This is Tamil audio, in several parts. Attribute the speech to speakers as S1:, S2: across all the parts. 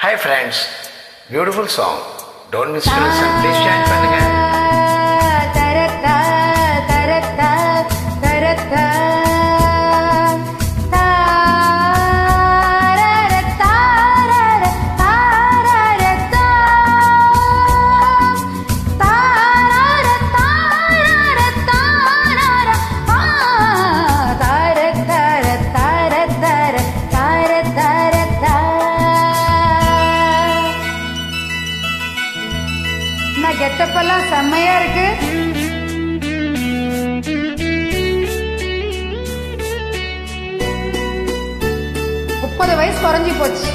S1: Hi friends beautiful song don't miss please குறைஞ்சி போச்சு.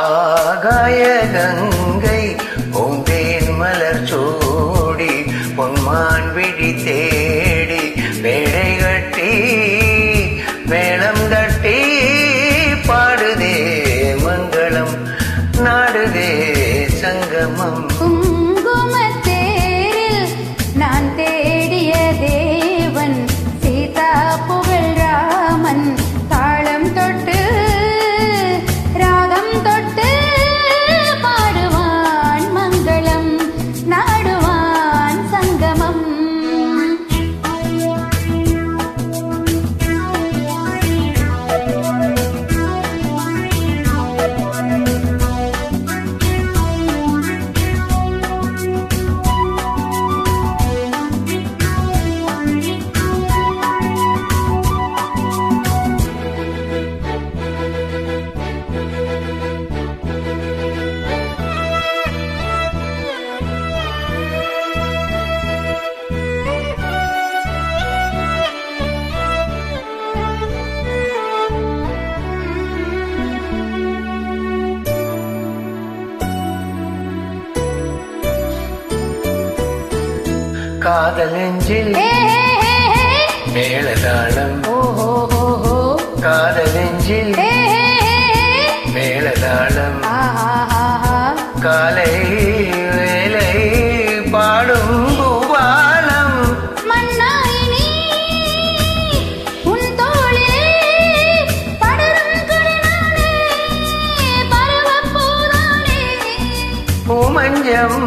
S2: ஆகாய கங்கை பூந்தேன் மலர் சூடி பொன்மான் விழி தேடி வேடை கட்டி மேளம் தட்டி பாடுதே மங்களம் நாடுதே சங்கமம். காதல் நெஞ்சில்
S1: மேலதாளம்.
S2: காதல் நெஞ்சில்
S1: மேலதாளம்.
S2: காலை வேலை பாடும் பூபாலம். பூமஞ்சம்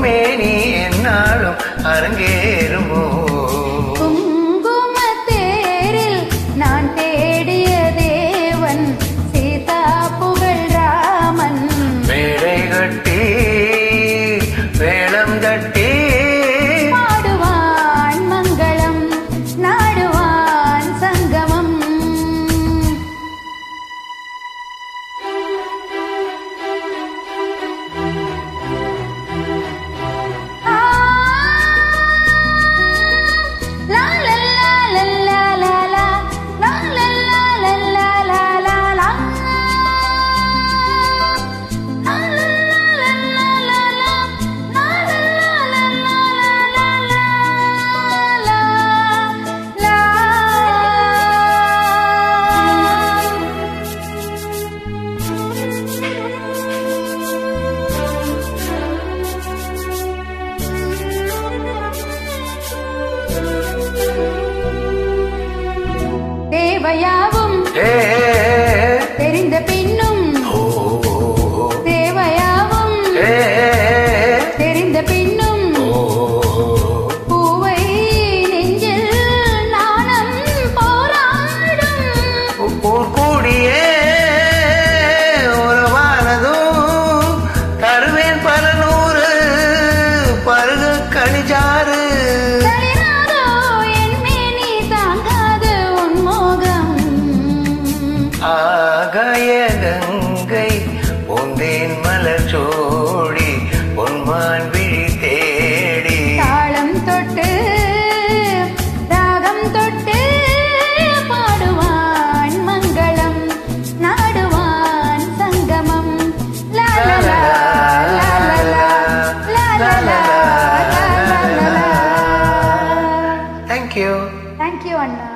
S2: மேனி என்னாலும் அரங்கேறுமோ?
S1: தேவையாவும்
S2: ஏ
S1: தெரிந்த பின்னும்
S2: ஏ
S1: தெரிந்த பின்னும் பூவை நெஞ்சில் நாணம் போராடும்.
S2: ஊர் கூடியே உறவானதும் தருவேன் பல நூறு பருக கணிஜாறு கங்கை பொந்தேன் மலர் சோடி பொன்மான் விழி தேடி
S1: தாளம் தொட்டு ராகம் தொட்டு பாடுவான் மங்களம் நாடுவான் சங்கமம் லாலலா லாலலா லாலலா லாலலா
S2: தேங்க்யூ
S1: தேங்க்யூ அண்ணா